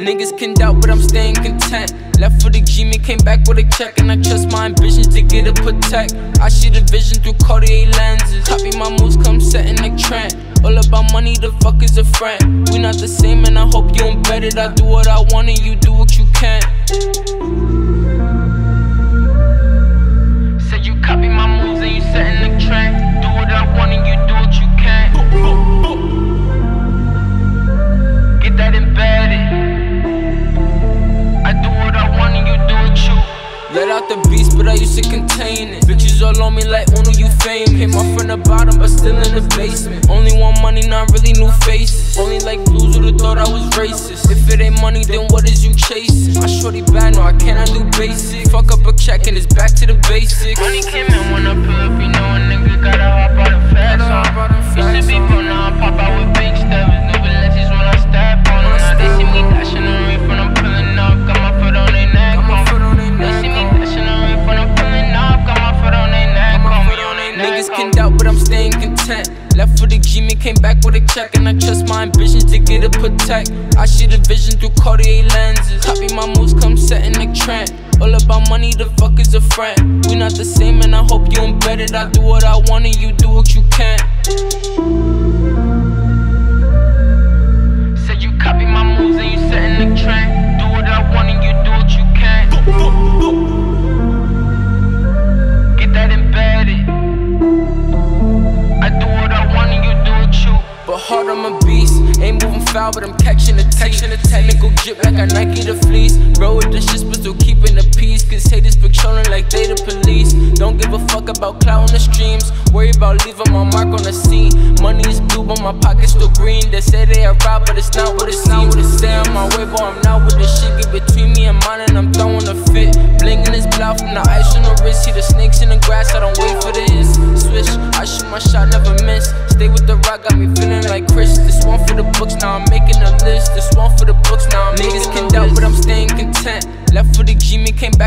Niggas can doubt, but I'm staying content. Left for the G, came back with a check, and I trust my ambitions to get a protect. I see the vision through Cartier lenses. Copy my moves, come setting the trend. All about money, the fuck is a friend. We not the same, and I hope you embedded. I do what I want, and you do what you can. Said you copy my moves, and you setting the trend. Do what I want, and you do what you can. Get that embedded. I Let out the beast, but I used to contain it. Bitches all on me like Uno, you fame. Came up from the bottom, but still in the basement. Only want money, not really new faces. Only like blues would've thought I was racist. If it ain't money, then what is you chasing? My shorty bad, no, I cannot do basic. Fuck up a check and it's back to the basics. Money came in when I pull up, you know a nigga gotta hop out of content. Left for the G, came back with a check, and I trust my ambitions to get a protect. I see the vision through Cartier lenses. Copy my moves, come setting the trend. All about money, the fuck is a friend. We not the same, and I hope you embedded. I do what I want, and you do what you can. I'm a beast. Ain't moving foul, but I'm catching the texture. The technical drip like I Nike the about clout on the streams. Worry about leaving my mark on the scene. Money is blue, but my pocket's still green. They say they are robbed, but it's not what it seems. To stay on my way, but I'm not with the shit. Get between me and mine, and I'm throwing a fit. Bling in his blouse from the ice on the wrist. See the snakes in the grass, I don't wait for this. Switch, I shoot my shot, never miss. Stay with the rock, got me feeling like Chris. This one for the books, now I'm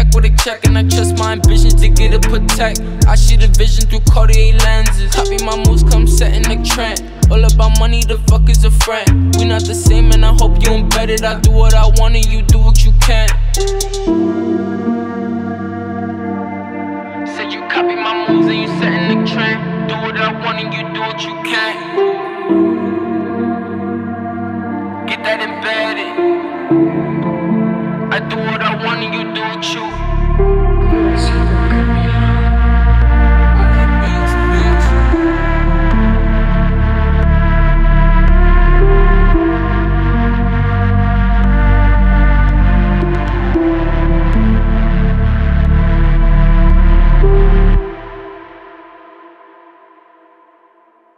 back with a check, and I trust my ambitions to get a protect. I see the vision through Cartier lenses. Copy my moves, come setting the trend. All about money, the fuck is a friend. We not the same, and I hope you embedded. I do what I want, and you do what you can. Said you copy my moves and you setting the trend. Do what I want and you do what you can. Get that embedded. I do what I want and you do what you.